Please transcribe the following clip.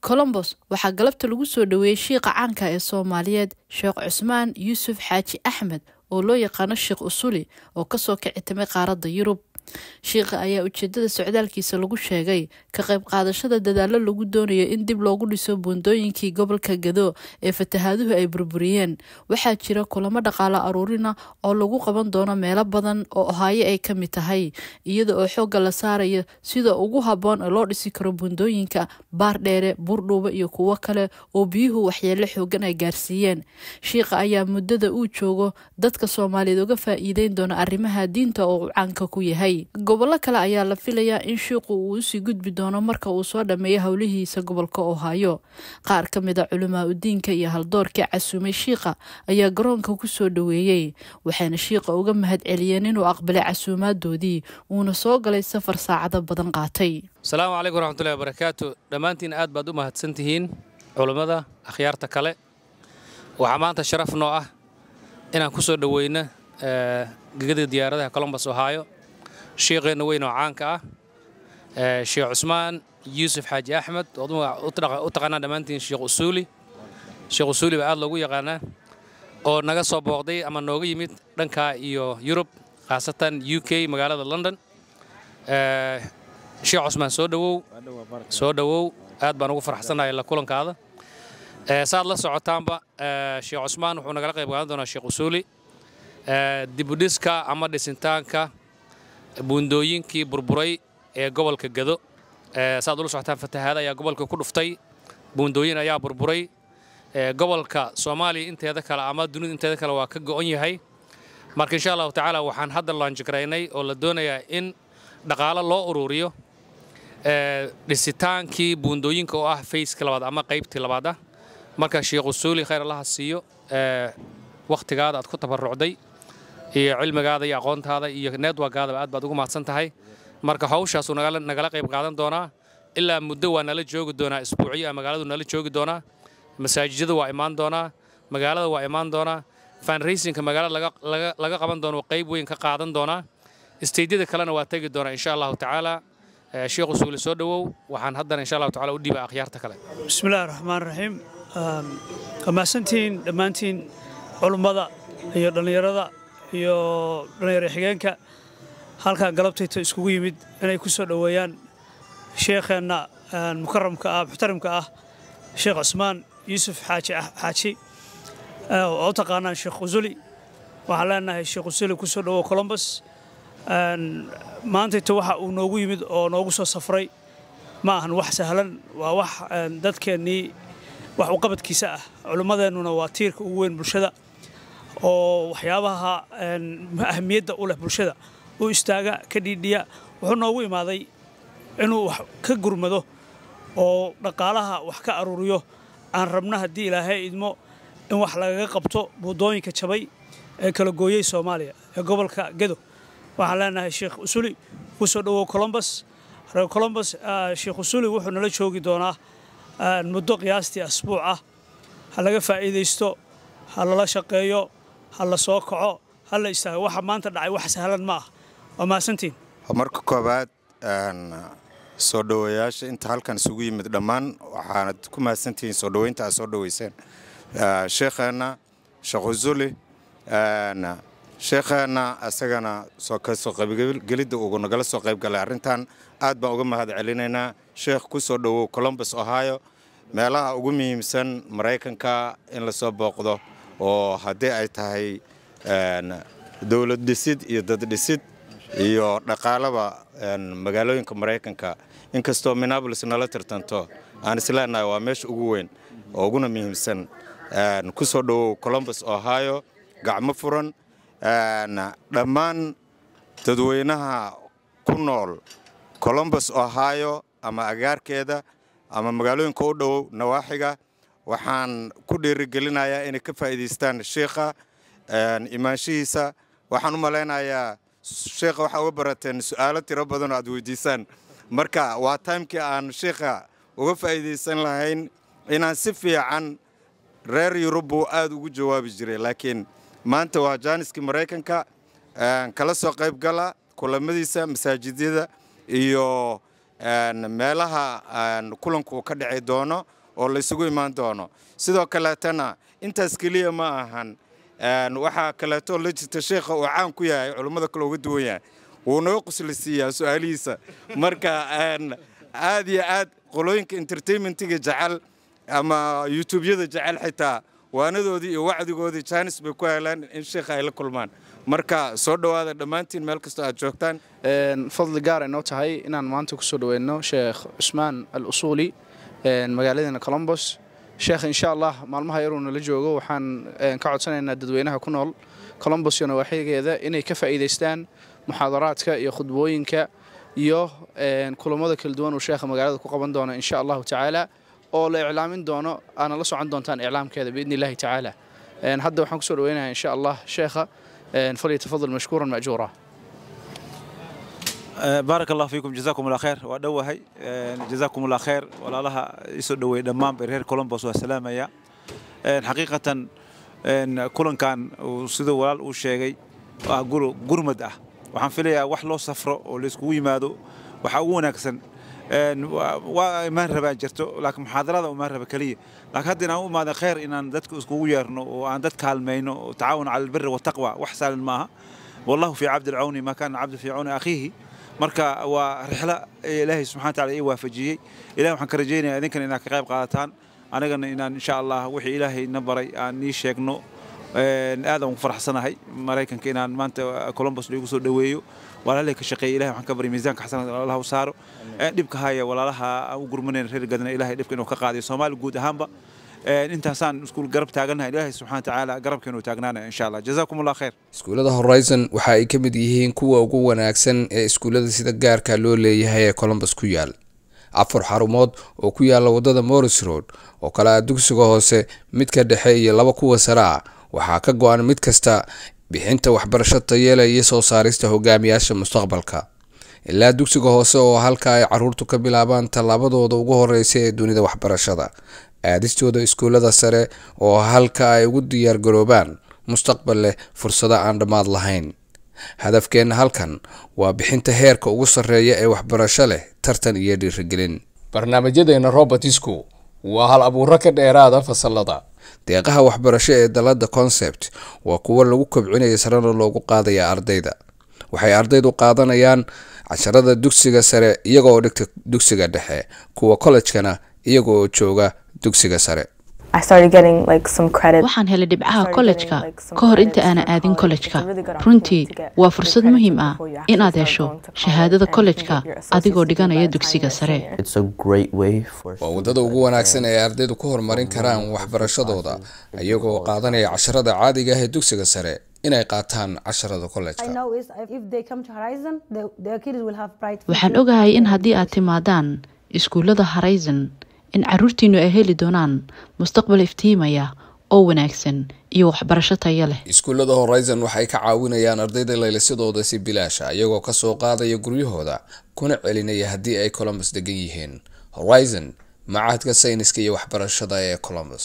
colombos waxaa galabta lagu soo dhoweeyey shiiqa caanka ee soomaaliyeed sheekh cusmaan yuusuf xaaji axmed oo loo yaqaano sheekh usuli oo ka soo kicitimay qaaradda yurub shiiqa ayaa ujeedada socdaalkiisa lagu sheegay ka qayb qaadashada dadaalo lagu doonayo in dib loogu dhiso buundooyinkii gobolka gado ee fatahaaduhu ay burburiyeen. Waxaa jira kulamo dhaqaalo aruurina oo lagu qaban doono meelo badan oo ohaayo ay ka mid tahay iyada oo xoogga la saarayo sida ugu habboon ee loo dhisi karo buundooyinka baardheere buurdhuuba iyo kuwo kale oo biyuhu waxyeelo xoogan ay gaarsiiyeen. Shiiqa ayaa muddada uu joogo dadka soomaaliyeed uga faa'iideyn doona arrimaha diinta oo uu caanka ku yahay gobollo kale ayaa la filayaa in shiiqu uu u sii gudbi doono marka uu soo dhammeeyo howlihiisa gobolka ohaayo qaar ka mid a culimaa udiinka iyo haldoorkii casuumay shiiqa ayaa garoonka ku soo dhoweeyey waxayna shiiqa uga mahad celiyeen inuu aqbalay casuumaadoodii uuna soo galay safar saacado badan qaatay. Asalaamu calaykum waraxmatullahi wabarakaatu. Dhammaantiin aad baad u mahadsan tihiin culummada akhyaarta kale. Waxaa maanta sharaf noo ah inaan ku soo dhoweyno gegada diyaaradaha colombos ohaayo shiiqeenna weyn oo caanka ah sheekh cusmaan yuusuf xaaji axmed. Ood u taqaanaan dhammaantiin sheekh usuuli sheekh usuuli baa aad loogu yaqaanaa oo naga soo booqday ama nooga yimid dhanka iyo yurub khaasatan u k magaalada london. Sheekh cusmaan soo dhowow soo dhowow aad baan ugu farxsanahay la kulankaada. Saad la socotaanba sheekh cusmaan wuxuu nagala qayb qaadan doonaa sheekh usuuli dibudhiska ama dhisintaanka buundooyinkii burburay ee gobolka gado saaad ula socotaan fatahaada ayaa gobolka ku dhuftay. Buundooyin ayaa burburay gobolka soomaaliya inteeda kale ama dunida inteeda kale waa ka go'on yahay. Marka insha allahu tacaala waxaan hadda laanjigraynay oo la doonayaa in dhaqaalo loo ururiyo dhisitaankii buundooyinka oo ah fayska labaad ama qaybtii labaad ah. Marka sheekh usuuli khayr allaha siiyo wakhtigaada aad ku tabarucday iyo cilmigaada iyo aqoontaada iyo networkaadaba aad baad ugu mahadsan tahay. Marka hawshaasuu nagala qayb qaadan doonaa ilaa muddo waa nala joogi doonaa isbuucyo a magaaladu nala joogi doonaa masaajidada waa imaan doonaa magaalada waa imaan doonaa fanraysinka magaalada laga qaban doono qayb weyn ka qaadan doonaa. Isteydyada kalena waa tegi doonaa insha allahu tacaala. Sheekh usuuli soo dhowow waxaan haddana insha allahu tacala u dhiibaa akhyaarta kale. Bismillahi raxmaan raxiim waa mahadsantihiin dhammaantiin culummada iyo dhallinyarada iyo dhallinyaro xigeenka. Halkan galabtayta iskugu yimid inay ku soo dhoweeyaan sheekheenna mukaramka ah muxtarimka ah sheekh cusmaan yuusuf xaaji xaaji. Oo u taqaanaan sheekh usuli waxaan leenahay sheekh usuli ku soo dhowow colombos maantayta waxa uu noogu yimid oo noogu soo safray ma ahan wax sahlan waa wax dadkeennii wax u ah. Culummadeennuna waa tiirka ugu weyn bulshada oo waxyaabaha ahamiyadda u leh bulshada u istaaga ka dhiidhiya wuxuu noogu imaaday inuu wax ka gurmado oo dhaqaalaha wax ka aruuriyo. Aan rabno haddii ilaahay idmo in wax lagaga qabto buudooyinka jabay ee kala gooyey soomaaliya ee gobolka gedo. Waxaan leenahay sheekh usuli ku soo dhowow colombos colombos sheekh usuli wuxuu nala joogi doonaa muddo qiyaastii asbuuc ah. Ha laga faa'iidaysto ha lala shaqeeyo ha la soo kaco ha la istaago waxa maanta dhacay wax sahlan ma ah waa mahadsantiin marka koowaad soo dhoweeyaasha inta halkan isugu yimid dhammaan waxaanad ku mahadsantihiin soo dhoweynta aad soo dhoweyseen sheekheenna sheekh usuli sheekheenna isagana ka soo qaybgelidda uu nagala soo qayb galay arrintan. Aad baan uga mahad celinaynaa sheekh ku soo dhowow colombos ohio. Meelaha ugu muhiimsan maraykanka in la soo booqdo oo haddii ay tahay dowlad dhisid iyo dad dhisid iyo dhaqaalaba magaalooyinka maraykanka inkastoo minneabolis nala tartanto aan isleenahay waa meesha ugu weyn oo uguna muhiimsan ku soo dhowow colombos ohio gacmo furan dhammaan dadweynaha ku nool colombos ohio ama agaarkeeda ama magaalooyinka u dhowow nawaaxiga waxaan ku dhiirigelinayaa inay ka faa'iidaystaan sheikha imaanshihiisa. Waxaan u malaynayaa sheikha waxaa uga barateen su'aalo tiro badan oo aad weydiisaan. Marka waa taimkii aan sheikha uga faa'iidaysan lahayn inaan si fiican reer yurub buu aad ugu jawaabi jiray. Laakiin maanta waa jaaniskii maraykanka kala soo qayb gala kulamadiisa masaajidyada iyo meelaha kulanku ka dhici doono oo la isugu imaan doono. Sidoo kaleetana intaas keliya ma ahan waxaa kaleeto la jirta sheekha uu caan ku yahay culummada kale uga duwan yahay. Wuu naga quslisiiyaa su'aalihiisa. Marka aad iyo aad qolooyinka entertainmentiga jecel ama youtubeyada jecel xitaa waanadoodii iyo wacdigoodii jaanis bay ku heleen in sheekha ay la kulmaan. Marka soo dhowaada dhammaantiin meel kastoo aad joogtaan. Fadli gaar ay noo tahay inaan maanta ku soo dhaweyno sheekh cusmaan al usuuli magaaladeena colombos sheekh insha allah maalmaha yaruu nala joogo. Waxaan ka codsanaynaa dadweynaha ku nool. Colombos iyo nawaaxigeeda inay ka faa'iidaystaan muxaadaraadka iyo khudbooyinka iyo kulammada kala duwan uu sheekha magaalada ku qaban doono insha allahu tacaala. Oo la iclaamin doono aana la socon doontaan iclaamkeeda biidni illahi tacaala hadda waxaan ku soo dhaweynayaa insha allah sheekha falyatafadal mashkuuran majuura baarak allah fiikum jazaakum allah khayr waa dhowahay jazaakum allah khayr walaalaha isoo dhoweey dhammaanba reer colombos waa salaamaya. Xaqiiqatan kulankan siduu walaal uu sheegay waa gurmad ah. Waxaan filayaa wax loo safro oo layskugu yimaado. Waxaa ugu wanaagsan. Waa imaan rabaa jirto laakiin muxaadarada imaan raba keliya laakiin hadda inaan u imaada khayr inaan dadka iskugu yeerno oo aan dad kaalmayno oo tacaawun cala albiri wataqwa wax saalin maaha. Wallahu fii cabdi alcawni maa kaana cabdu fii cawni akhiihi marka waa rixlo ilaahay subxana wataala ii waafajiyey. Ilahi waxaan ka rajaynayaa idinkan inaad ka qayb qaadataan anigana inaan insha allah wixii ilaahay na baray aan nii sheegno aad aan ugu faraxsanahay. Maraykanka inaan maanta colombos liigu soo dhoweeyo walaalahay ka shaqeeya ilahay waxaan ka bari miisaanka xasanada walaalaha u saaro. Dhibka haya walaalaha aan u gurmanayna reer gadana ilahay dhibka inuu ka qaadayo soomaali guud ahaanba intaasaan iskuul garab taagannahay ilaahay subxana watacaala garabkeenu taagnaanaya insha allah. Jazaakum allah khayr. Iskuullada horizon waxa ay ka mid yihiin kuwa ugu wanaagsan ee iskuullada sida gaarka loo leeyahay ee colombos ku yaal. Afar xarumood oo ku yaalla waddada morris road oo kale ah dugsiga hoose midka dhexe iyo laba kuwa sare ah waxaa ka go-an mid kasta bixinta waxbarasho tayeela iyo soo saarista hogaamiyaasha mustaqbalka ilaa dugsiga hoose oo halka ay caruurtu ka bilaabaan tallaabadooda ugu horeysa ee dunida waxbarashada aadistooda iskuullada sare oo halka ay ugu diyaargaroobaan mustaqbal leh fursado aan dhammaad lahayn. Hadafkeenna halkan waa bixinta heerka ugu sarreeya ee waxbarasho leh tartan iyo dhiirigelin. Barnaamijyadeena robertisku waa hal abuuro ka dheeraada fasalada deeqaha waxbarasho ee dalada concept waa kuwo lagu kobcinaya sarena loogu qaadaya ardayda waxay ardaydu qaadanayaan casharada dugsiga sare iyagoo dhigta dugsiga dhexe kuwa kollejkana iyaga oo jooga dugsiga sare. Waxaan helay dhibcaha kollejka ka hor inta aanan aadin kollejka runtii waa fursad muhiim ah inaad hesho shahaadada kollejka adigoo dhiganaya dugsiga sare. Waa waddada ugu wanaagsan ee ardaydu ku horumarin karaan waxbarashadooda iyagoo qaadanaya casharada caadiga ah ee dugsiga sare inay qaataan casharada kollejka waxaan ogahay in haddii aad timaadaan iskuullada horizon in caruurtiinu ay heli doonaan mustaqbal iftiimaya oo wanaagsan iyo waxbarasho taya leh. Iskuullada horizon waxay ka caawinayaan ardayda laylisadooda si bilaasha iyagoo ka soo qaadaya guryahooda kuna celinaya haddii ay colombus degan yihiin. Horizon macahadka sayniska iyo waxbarashada ee colombus